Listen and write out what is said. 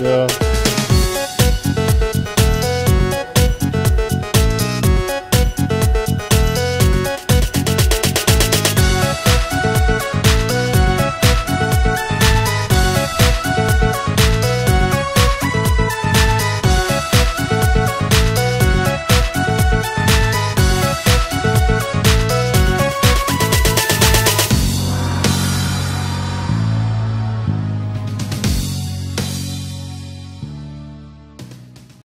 Yeah.